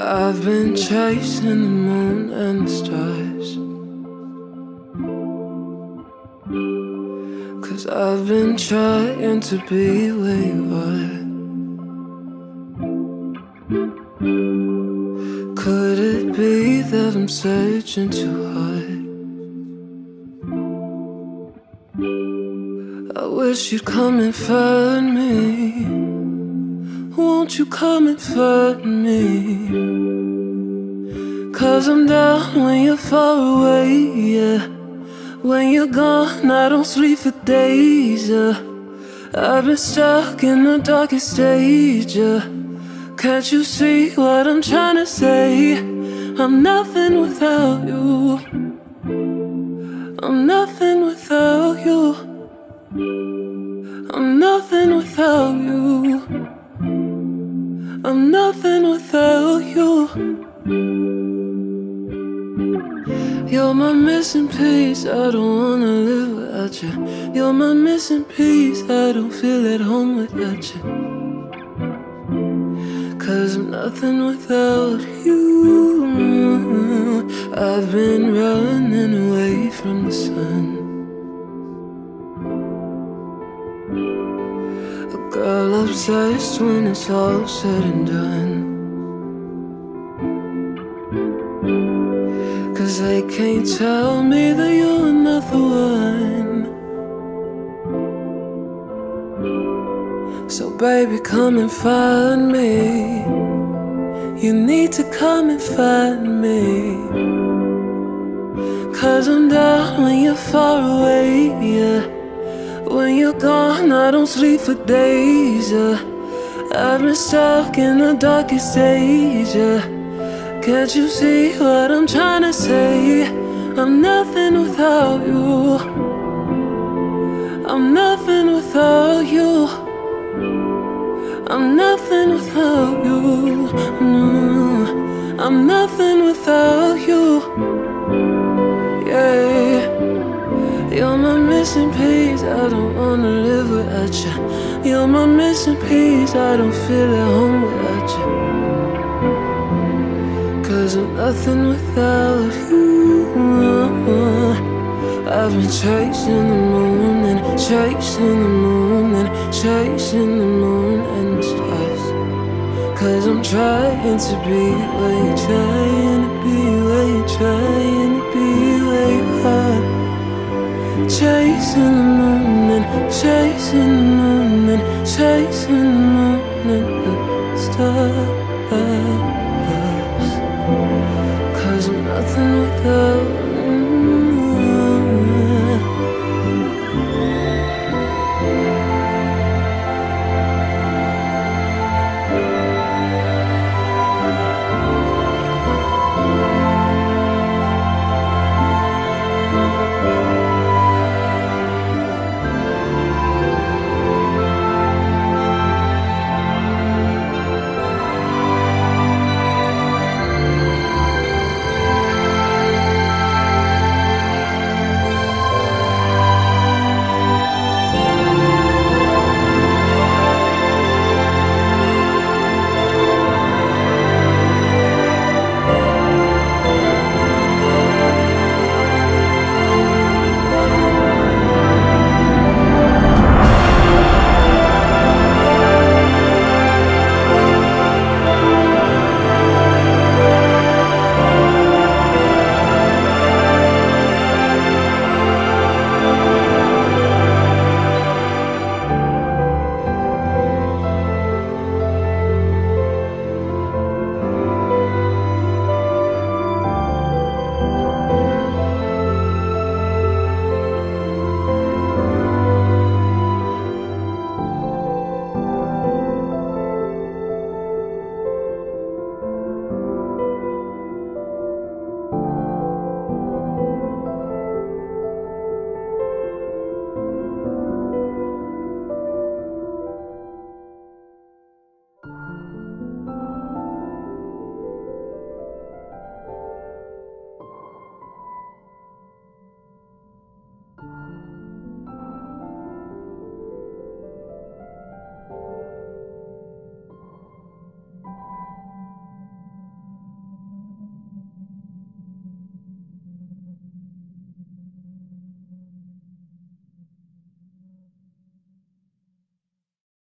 I've been chasing the moon and the stars. Cause I've been trying to be where you are. Could it be that I'm searching too hard? Wish you'd come and find me. Won't you come and find me? Cause I'm down when you're far away, yeah. When you're gone, I don't sleep for days, yeah. I've been stuck in the darkest stage, yeah. Can't you see what I'm trying to say? I'm nothing without you. I'm nothing without you. I'm nothing without you. I'm nothing without you. You're my missing piece, I don't wanna live without you. You're my missing piece, I don't feel at home without you. Cause I'm nothing without you. I've been running away from the sun. Girl obsessed when it's all said and done. Cause they can't tell me that you're not the one. So baby come and find me. You need to come and find me. Cause I'm down when you're far away, yeah when you're gone, I don't sleep for days. I've been stuck in the darkest days. Can't you see what I'm trying to say? I'm nothing without you. I'm nothing without you. I'm nothing without you. No, I'm nothing without I don't wanna live without you. You're my missing piece, I don't feel at home without you. Cause I'm nothing without you. I've been chasing the moon and chasing the moon and chasing the moon and stars. Cause I'm trying to be where you're trying to be, where you're trying to be, where you are. Chasing the moon and chasing the moon and chasing the moon and stars.